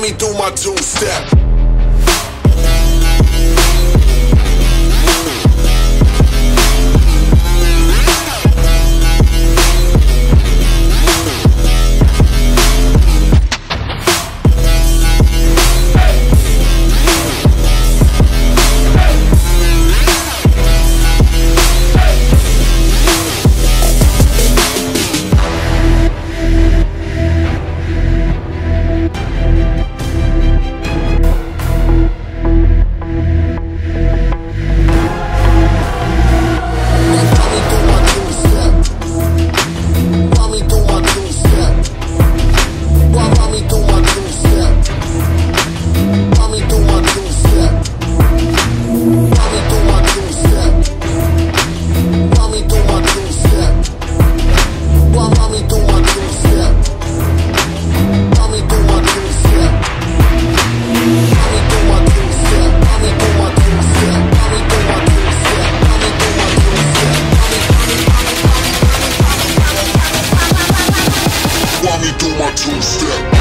me do my two step. My two, step.